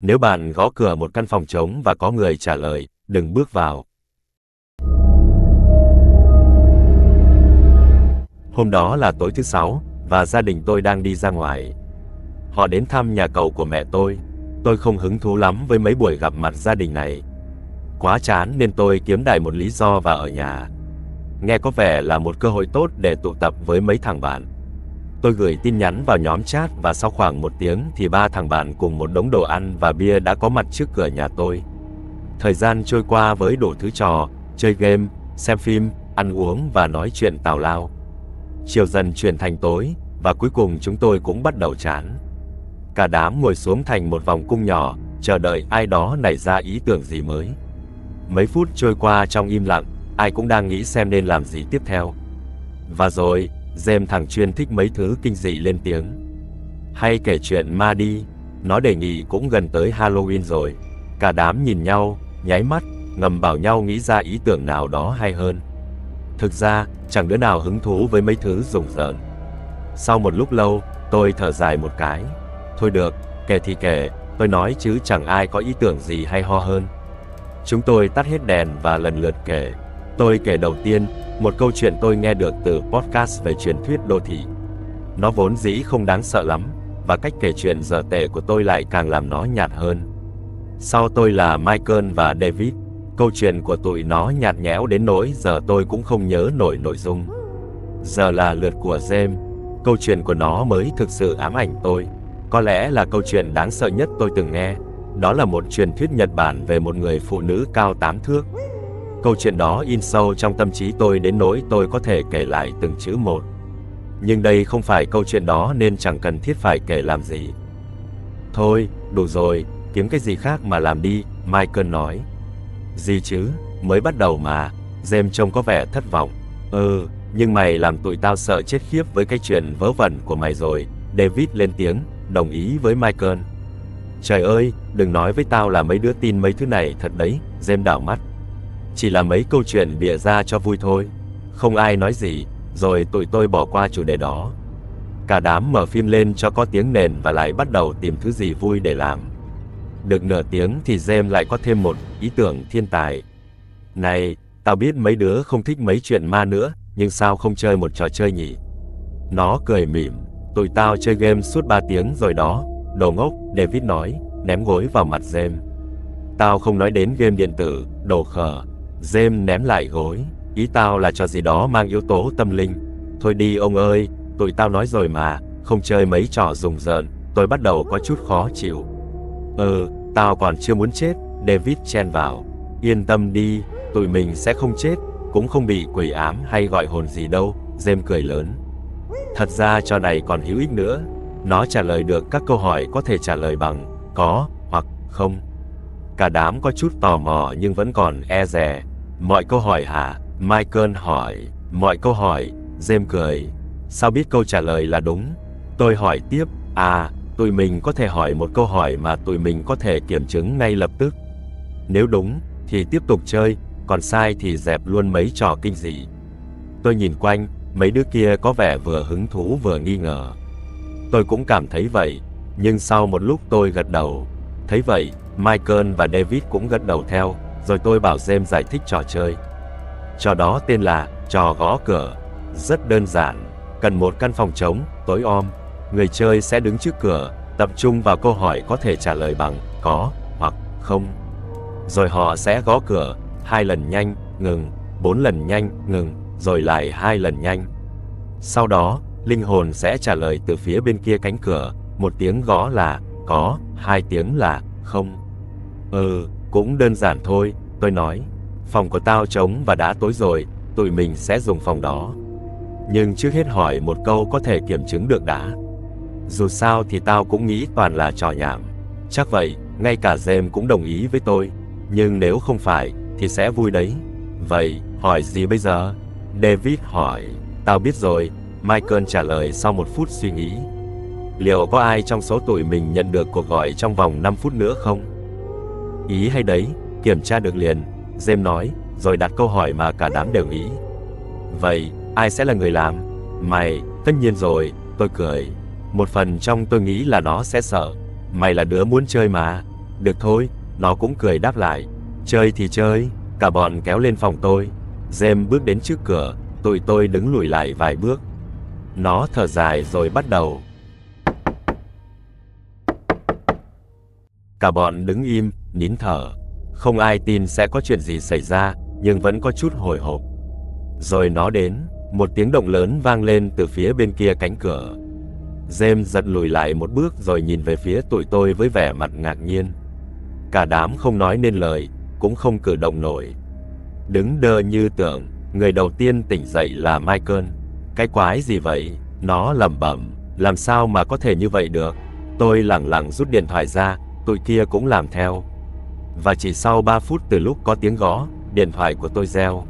Nếu bạn gõ cửa một căn phòng trống và có người trả lời, đừng bước vào. Hôm đó là tối thứ sáu, và gia đình tôi đang đi ra ngoài. Họ đến thăm nhà cậu của mẹ tôi. Tôi không hứng thú lắm với mấy buổi gặp mặt gia đình này. Quá chán nên tôi kiếm đại một lý do và ở nhà. Nghe có vẻ là một cơ hội tốt để tụ tập với mấy thằng bạn. Tôi gửi tin nhắn vào nhóm chat và sau khoảng một tiếng thì ba thằng bạn cùng một đống đồ ăn và bia đã có mặt trước cửa nhà tôi. Thời gian trôi qua với đủ thứ trò, chơi game, xem phim, ăn uống và nói chuyện tào lao. Chiều dần chuyển thành tối và cuối cùng chúng tôi cũng bắt đầu chán. Cả đám ngồi xuống thành một vòng cung nhỏ, chờ đợi ai đó nảy ra ý tưởng gì mới. Mấy phút trôi qua trong im lặng, ai cũng đang nghĩ xem nên làm gì tiếp theo. Và rồi, Dêm thằng chuyên thích mấy thứ kinh dị lên tiếng. Hay kể chuyện ma đi, nó đề nghị cũng gần tới Halloween rồi. Cả đám nhìn nhau, nháy mắt, ngầm bảo nhau nghĩ ra ý tưởng nào đó hay hơn. Thực ra, chẳng đứa nào hứng thú với mấy thứ rùng rợn. Sau một lúc lâu, tôi thở dài một cái. Thôi được, kể thì kể, tôi nói chứ chẳng ai có ý tưởng gì hay ho hơn. Chúng tôi tắt hết đèn và lần lượt kể. Tôi kể đầu tiên, một câu chuyện tôi nghe được từ podcast về truyền thuyết đô thị. Nó vốn dĩ không đáng sợ lắm, và cách kể chuyện giờ tệ của tôi lại càng làm nó nhạt hơn. Sau tôi là Michael và David, câu chuyện của tụi nó nhạt nhẽo đến nỗi giờ tôi cũng không nhớ nổi nội dung. Giờ là lượt của James, câu chuyện của nó mới thực sự ám ảnh tôi. Có lẽ là câu chuyện đáng sợ nhất tôi từng nghe. Đó là một truyền thuyết Nhật Bản về một người phụ nữ cao 8 thước. Câu chuyện đó in sâu trong tâm trí tôi đến nỗi tôi có thể kể lại từng chữ một. Nhưng đây không phải câu chuyện đó nên chẳng cần thiết phải kể làm gì. Thôi, đủ rồi, kiếm cái gì khác mà làm đi, Michael nói. Gì chứ, mới bắt đầu mà, Jem trông có vẻ thất vọng. Ừ, nhưng mày làm tụi tao sợ chết khiếp với cái chuyện vớ vẩn của mày rồi, David lên tiếng, đồng ý với Michael. Trời ơi, đừng nói với tao là mấy đứa tin mấy thứ này thật đấy, Jem đảo mắt. Chỉ là mấy câu chuyện bịa ra cho vui thôi. Không ai nói gì, rồi tụi tôi bỏ qua chủ đề đó. Cả đám mở phim lên cho có tiếng nền và lại bắt đầu tìm thứ gì vui để làm. Được nửa tiếng thì Jem lại có thêm một ý tưởng thiên tài. Này, tao biết mấy đứa không thích mấy chuyện ma nữa, nhưng sao không chơi một trò chơi nhỉ? Nó cười mỉm, tụi tao chơi game suốt 3 tiếng rồi đó, đồ ngốc, David nói, ném gối vào mặt Jem. Tao không nói đến game điện tử, đồ khờ. James ném lại gối, ý tao là trò gì đó mang yếu tố tâm linh. Thôi đi ông ơi, tụi tao nói rồi mà, không chơi mấy trò rùng rợn, tôi bắt đầu có chút khó chịu. Ừ, tao còn chưa muốn chết, David chen vào. Yên tâm đi, tụi mình sẽ không chết, cũng không bị quỷ ám hay gọi hồn gì đâu, James cười lớn. Thật ra trò này còn hữu ích nữa, nó trả lời được các câu hỏi có thể trả lời bằng có hoặc không. Cả đám có chút tò mò nhưng vẫn còn e dè. Mọi câu hỏi hả? Michael hỏi. Mọi câu hỏi, James cười. Sao biết câu trả lời là đúng? Tôi hỏi tiếp, à, tụi mình có thể hỏi một câu hỏi mà tụi mình có thể kiểm chứng ngay lập tức. Nếu đúng, thì tiếp tục chơi, còn sai thì dẹp luôn mấy trò kinh dị. Tôi nhìn quanh, mấy đứa kia có vẻ vừa hứng thú vừa nghi ngờ. Tôi cũng cảm thấy vậy, nhưng sau một lúc tôi gật đầu. Thấy vậy, Michael và David cũng gật đầu theo, rồi tôi bảo James giải thích trò chơi. Trò đó tên là trò gõ cửa, rất đơn giản, cần một căn phòng trống, tối om. Người chơi sẽ đứng trước cửa, tập trung vào câu hỏi có thể trả lời bằng có hoặc không. Rồi họ sẽ gõ cửa, hai lần nhanh, ngừng, bốn lần nhanh, ngừng, rồi lại hai lần nhanh. Sau đó, linh hồn sẽ trả lời từ phía bên kia cánh cửa, một tiếng gõ là có, hai tiếng là không. Ừ, cũng đơn giản thôi, tôi nói. Phòng của tao trống và đã tối rồi, tụi mình sẽ dùng phòng đó. Nhưng trước hết hỏi một câu có thể kiểm chứng được đã. Dù sao thì tao cũng nghĩ toàn là trò nhảm. Chắc vậy, ngay cả James cũng đồng ý với tôi. Nhưng nếu không phải, thì sẽ vui đấy. Vậy, hỏi gì bây giờ? David hỏi. Tao biết rồi, Michael trả lời sau một phút suy nghĩ. Liệu có ai trong số tụi mình nhận được cuộc gọi trong vòng 5 phút nữa không? Ý hay đấy, kiểm tra được liền, James nói, rồi đặt câu hỏi mà cả đám đều nghĩ. Vậy, ai sẽ là người làm? Mày, tất nhiên rồi, tôi cười. Một phần trong tôi nghĩ là nó sẽ sợ. Mày là đứa muốn chơi mà. Được thôi, nó cũng cười đáp lại. Chơi thì chơi, cả bọn kéo lên phòng tôi. James bước đến trước cửa, tụi tôi đứng lùi lại vài bước. Nó thở dài rồi bắt đầu. Cả bọn đứng im, nín thở. Không ai tin sẽ có chuyện gì xảy ra, nhưng vẫn có chút hồi hộp. Rồi nó đến, một tiếng động lớn vang lên từ phía bên kia cánh cửa. James giật lùi lại một bước rồi nhìn về phía tụi tôi với vẻ mặt ngạc nhiên. Cả đám không nói nên lời, cũng không cử động nổi. Đứng đơ như tượng. người đầu tiên tỉnh dậy là Michael. Cái quái gì vậy? Nó lẩm bẩm, làm sao mà có thể như vậy được? Tôi lẳng lặng rút điện thoại ra, tụi kia cũng làm theo. Và chỉ sau 3 phút từ lúc có tiếng gõ, điện thoại của tôi reo.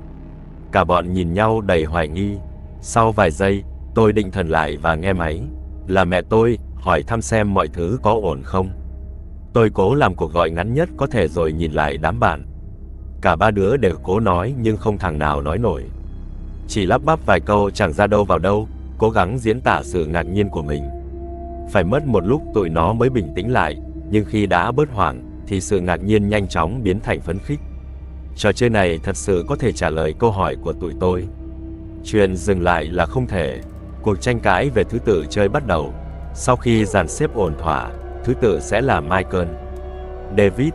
Cả bọn nhìn nhau đầy hoài nghi. Sau vài giây, tôi định thần lại và nghe máy. Là mẹ tôi, hỏi thăm xem mọi thứ có ổn không. Tôi cố làm cuộc gọi ngắn nhất có thể rồi nhìn lại đám bạn. Cả ba đứa đều cố nói nhưng không thằng nào nói nổi. Chỉ lắp bắp vài câu chẳng ra đâu vào đâu, cố gắng diễn tả sự ngạc nhiên của mình. Phải mất một lúc tụi nó mới bình tĩnh lại, nhưng khi đã bớt hoảng thì sự ngạc nhiên nhanh chóng biến thành phấn khích. Trò chơi này thật sự có thể trả lời câu hỏi của tụi tôi. Chuyện dừng lại là không thể. Cuộc tranh cãi về thứ tự chơi bắt đầu. Sau khi dàn xếp ổn thỏa, thứ tự sẽ là Michael, David,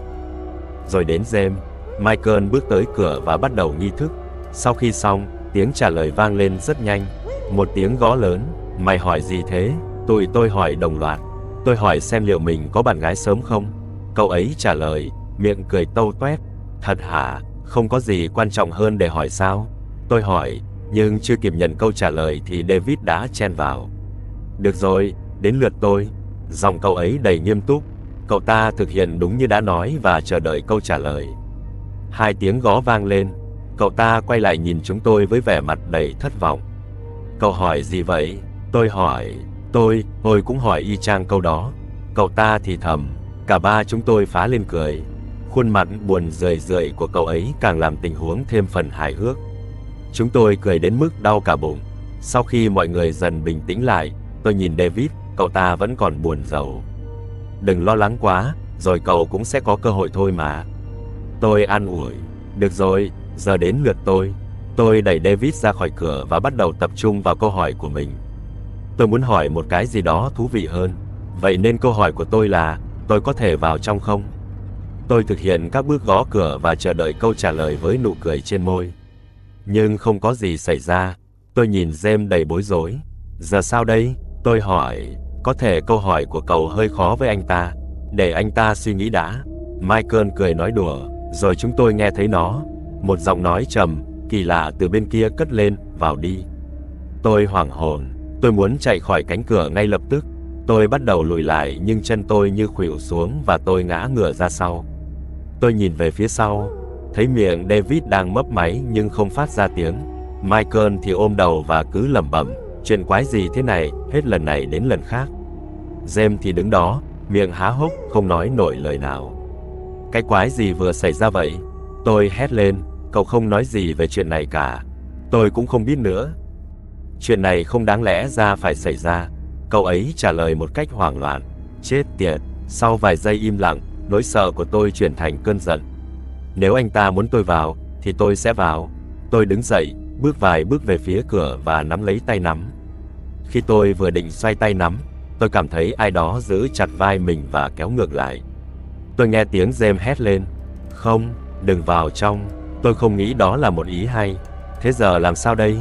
rồi đến James. Michael bước tới cửa và bắt đầu nghi thức. Sau khi xong, tiếng trả lời vang lên rất nhanh. Một tiếng gõ lớn, mày hỏi gì thế? Tụi tôi hỏi đồng loạt. Tôi hỏi xem liệu mình có bạn gái sớm không? Cậu ấy trả lời, miệng cười tâu toét. Thật hả? Không có gì quan trọng hơn để hỏi sao? Tôi hỏi, nhưng chưa kịp nhận câu trả lời thì David đã chen vào. Được rồi, đến lượt tôi. dòng cậu ấy đầy nghiêm túc. Cậu ta thực hiện đúng như đã nói và chờ đợi câu trả lời. Hai tiếng gõ vang lên. Cậu ta quay lại nhìn chúng tôi với vẻ mặt đầy thất vọng. Cậu hỏi gì vậy? Tôi hỏi. Tôi, tôi cũng hỏi y chang câu đó. Cậu ta thì thầm. Cả ba chúng tôi phá lên cười. Khuôn mặt buồn rười rượi của cậu ấy càng làm tình huống thêm phần hài hước. Chúng tôi cười đến mức đau cả bụng. Sau khi mọi người dần bình tĩnh lại, tôi nhìn David, cậu ta vẫn còn buồn rầu. Đừng lo lắng quá, rồi cậu cũng sẽ có cơ hội thôi mà. Tôi an ủi. Được rồi, giờ đến lượt tôi. Tôi đẩy David ra khỏi cửa và bắt đầu tập trung vào câu hỏi của mình. Tôi muốn hỏi một cái gì đó thú vị hơn. Vậy nên câu hỏi của tôi là, tôi có thể vào trong không? Tôi thực hiện các bước gõ cửa và chờ đợi câu trả lời với nụ cười trên môi. Nhưng không có gì xảy ra. Tôi nhìn Jem đầy bối rối. Giờ sao đây? Tôi hỏi. Có thể câu hỏi của cậu hơi khó với anh ta. Để anh ta suy nghĩ đã. Michael cười nói đùa. Rồi chúng tôi nghe thấy nó. Một giọng nói trầm, kỳ lạ từ bên kia cất lên, vào đi. Tôi hoảng hồn. Tôi muốn chạy khỏi cánh cửa ngay lập tức. Tôi bắt đầu lùi lại nhưng chân tôi như khuỵu xuống và tôi ngã ngửa ra sau. Tôi nhìn về phía sau, thấy miệng David đang mấp máy nhưng không phát ra tiếng. Michael thì ôm đầu và cứ lẩm bẩm, chuyện quái gì thế này, hết lần này đến lần khác. James thì đứng đó, miệng há hốc, không nói nổi lời nào. Cái quái gì vừa xảy ra vậy? Tôi hét lên, cậu không nói gì về chuyện này cả. Tôi cũng không biết nữa. Chuyện này không đáng lẽ ra phải xảy ra. Cậu ấy trả lời một cách hoảng loạn. Chết tiệt, sau vài giây im lặng, nỗi sợ của tôi chuyển thành cơn giận. Nếu anh ta muốn tôi vào, thì tôi sẽ vào. Tôi đứng dậy, bước vài bước về phía cửa và nắm lấy tay nắm. Khi tôi vừa định xoay tay nắm, tôi cảm thấy ai đó giữ chặt vai mình và kéo ngược lại. Tôi nghe tiếng James hét lên. Không, đừng vào trong. Tôi không nghĩ đó là một ý hay. Thế giờ làm sao đây?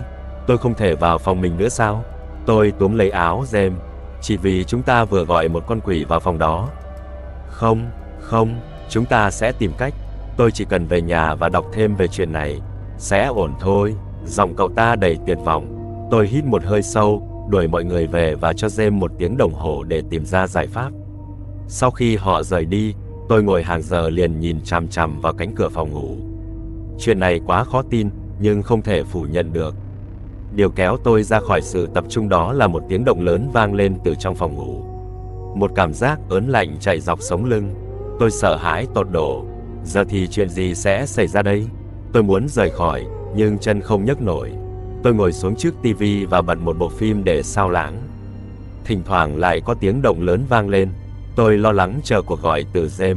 Tôi không thể vào phòng mình nữa sao? Tôi túm lấy áo dèm, chỉ vì chúng ta vừa gọi một con quỷ vào phòng đó. Không, không, chúng ta sẽ tìm cách. Tôi chỉ cần về nhà và đọc thêm về chuyện này. Sẽ ổn thôi. Giọng cậu ta đầy tuyệt vọng. Tôi hít một hơi sâu, đuổi mọi người về và cho James một tiếng đồng hồ để tìm ra giải pháp. Sau khi họ rời đi, tôi ngồi hàng giờ liền nhìn chằm chằm vào cánh cửa phòng ngủ. Chuyện này quá khó tin, nhưng không thể phủ nhận được. Điều kéo tôi ra khỏi sự tập trung đó là một tiếng động lớn vang lên từ trong phòng ngủ. Một cảm giác ớn lạnh chạy dọc sống lưng. Tôi sợ hãi tột độ. Giờ thì chuyện gì sẽ xảy ra đây? Tôi muốn rời khỏi, nhưng chân không nhấc nổi. Tôi ngồi xuống trước tivi và bật một bộ phim để sao lãng. Thỉnh thoảng lại có tiếng động lớn vang lên. Tôi lo lắng chờ cuộc gọi từ James.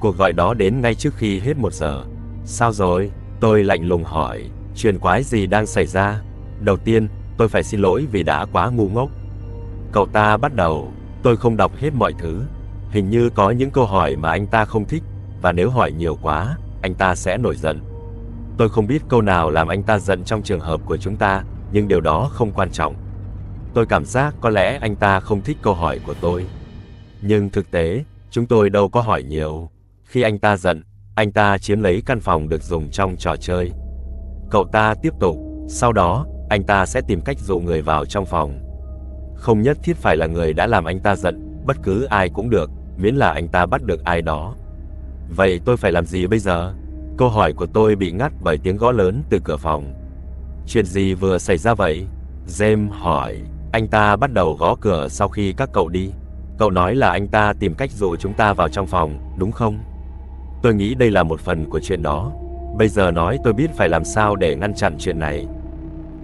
Cuộc gọi đó đến ngay trước khi hết một giờ. Sao rồi? Tôi lạnh lùng hỏi, chuyện quái gì đang xảy ra? Đầu tiên, tôi phải xin lỗi vì đã quá ngu ngốc. Cậu ta bắt đầu, tôi không đọc hết mọi thứ. Hình như có những câu hỏi mà anh ta không thích, và nếu hỏi nhiều quá, anh ta sẽ nổi giận. Tôi không biết câu nào làm anh ta giận trong trường hợp của chúng ta, nhưng điều đó không quan trọng. Tôi cảm giác có lẽ anh ta không thích câu hỏi của tôi. Nhưng thực tế, chúng tôi đâu có hỏi nhiều. Khi anh ta giận, anh ta chiếm lấy căn phòng được dùng trong trò chơi. Cậu ta tiếp tục, sau đó, anh ta sẽ tìm cách dụ người vào trong phòng. Không nhất thiết phải là người đã làm anh ta giận, bất cứ ai cũng được, miễn là anh ta bắt được ai đó. Vậy tôi phải làm gì bây giờ? Câu hỏi của tôi bị ngắt bởi tiếng gõ lớn từ cửa phòng. Chuyện gì vừa xảy ra vậy? James hỏi. Anh ta bắt đầu gõ cửa sau khi các cậu đi. Cậu nói là anh ta tìm cách dụ chúng ta vào trong phòng, đúng không? Tôi nghĩ đây là một phần của chuyện đó. Bây giờ nói tôi biết phải làm sao để ngăn chặn chuyện này.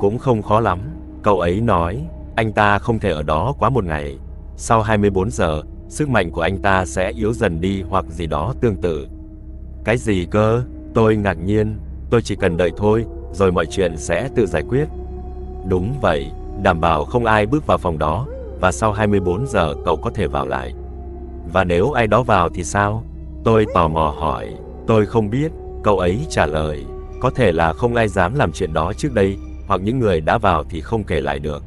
Cũng không khó lắm. Cậu ấy nói, anh ta không thể ở đó quá một ngày. Sau 24 giờ, sức mạnh của anh ta sẽ yếu dần đi hoặc gì đó tương tự. Cái gì cơ? Tôi ngạc nhiên. Tôi chỉ cần đợi thôi, rồi mọi chuyện sẽ tự giải quyết. Đúng vậy, đảm bảo không ai bước vào phòng đó, và sau 24 giờ cậu có thể vào lại. Và nếu ai đó vào thì sao? Tôi tò mò hỏi, tôi không biết, cậu ấy trả lời, có thể là không ai dám làm chuyện đó trước đây, hoặc những người đã vào thì không kể lại được.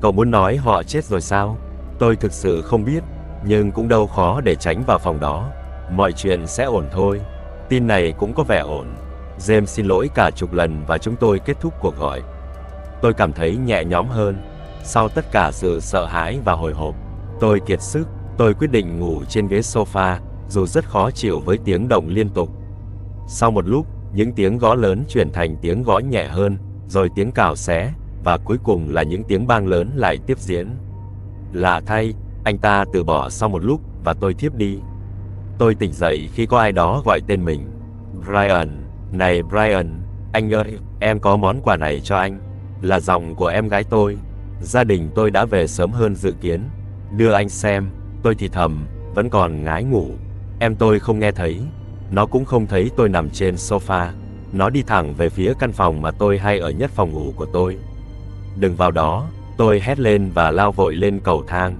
Cậu muốn nói họ chết rồi sao? Tôi thực sự không biết, nhưng cũng đâu khó để tránh vào phòng đó. Mọi chuyện sẽ ổn thôi. Tin này cũng có vẻ ổn. James xin lỗi cả chục lần và chúng tôi kết thúc cuộc gọi. Tôi cảm thấy nhẹ nhõm hơn. Sau tất cả sự sợ hãi và hồi hộp, tôi kiệt sức, tôi quyết định ngủ trên ghế sofa, dù rất khó chịu với tiếng động liên tục. Sau một lúc, những tiếng gõ lớn chuyển thành tiếng gõ nhẹ hơn, rồi tiếng cào xé, và cuối cùng là những tiếng bang lớn lại tiếp diễn. Lạ thay, anh ta từ bỏ sau một lúc và tôi thiếp đi. Tôi tỉnh dậy khi có ai đó gọi tên mình. Brian, này Brian, anh ơi, em có món quà này cho anh. Là giọng của em gái tôi. Gia đình tôi đã về sớm hơn dự kiến. Đưa anh xem, tôi thì thầm, vẫn còn ngái ngủ. Em tôi không nghe thấy. Nó cũng không thấy tôi nằm trên sofa. Nó đi thẳng về phía căn phòng mà tôi hay ở nhất phòng ngủ của tôi. Đừng vào đó, tôi hét lên và lao vội lên cầu thang.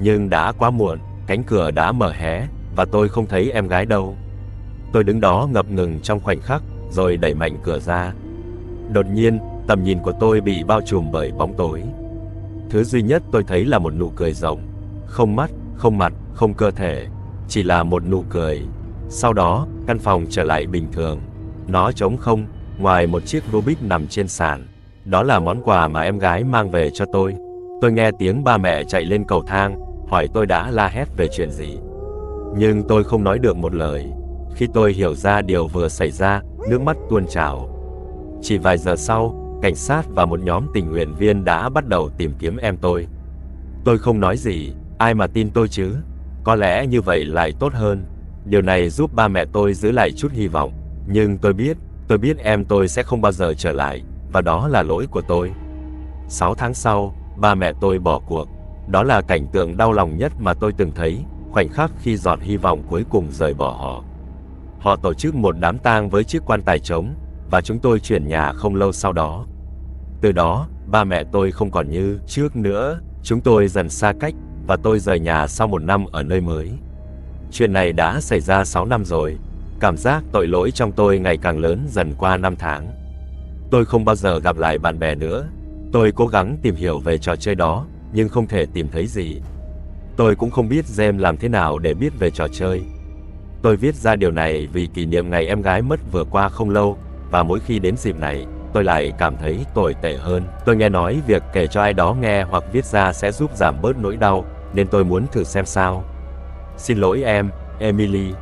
Nhưng đã quá muộn, cánh cửa đã mở hé, và tôi không thấy em gái đâu. Tôi đứng đó ngập ngừng trong khoảnh khắc, rồi đẩy mạnh cửa ra. Đột nhiên, tầm nhìn của tôi bị bao trùm bởi bóng tối. Thứ duy nhất tôi thấy là một nụ cười rộng, không mắt, không mặt, không cơ thể, chỉ là một nụ cười. Sau đó, căn phòng trở lại bình thường. Nó trống không, ngoài một chiếc Rubik nằm trên sàn. Đó là món quà mà em gái mang về cho tôi. Tôi nghe tiếng ba mẹ chạy lên cầu thang, hỏi tôi đã la hét về chuyện gì. Nhưng tôi không nói được một lời. Khi tôi hiểu ra điều vừa xảy ra, nước mắt tuôn trào. Chỉ vài giờ sau, cảnh sát và một nhóm tình nguyện viên đã bắt đầu tìm kiếm em tôi. Tôi không nói gì, ai mà tin tôi chứ? Có lẽ như vậy lại tốt hơn. Điều này giúp ba mẹ tôi giữ lại chút hy vọng. Nhưng tôi biết, tôi biết em tôi sẽ không bao giờ trở lại, và đó là lỗi của tôi. Sáu tháng sau, ba mẹ tôi bỏ cuộc. Đó là cảnh tượng đau lòng nhất mà tôi từng thấy, khoảnh khắc khi giọt hy vọng cuối cùng rời bỏ họ. Họ tổ chức một đám tang với chiếc quan tài trống, và chúng tôi chuyển nhà không lâu sau đó. Từ đó, ba mẹ tôi không còn như trước nữa, chúng tôi dần xa cách, và tôi rời nhà sau một năm ở nơi mới. Chuyện này đã xảy ra 6 năm rồi, cảm giác tội lỗi trong tôi ngày càng lớn dần qua năm tháng. Tôi không bao giờ gặp lại bạn bè nữa, tôi cố gắng tìm hiểu về trò chơi đó, nhưng không thể tìm thấy gì. Tôi cũng không biết Jem làm thế nào để biết về trò chơi. Tôi viết ra điều này vì kỷ niệm ngày em gái mất vừa qua không lâu, và mỗi khi đến dịp này, tôi lại cảm thấy tồi tệ hơn. Tôi nghe nói việc kể cho ai đó nghe hoặc viết ra sẽ giúp giảm bớt nỗi đau, nên tôi muốn thử xem sao. Xin lỗi em, Emily,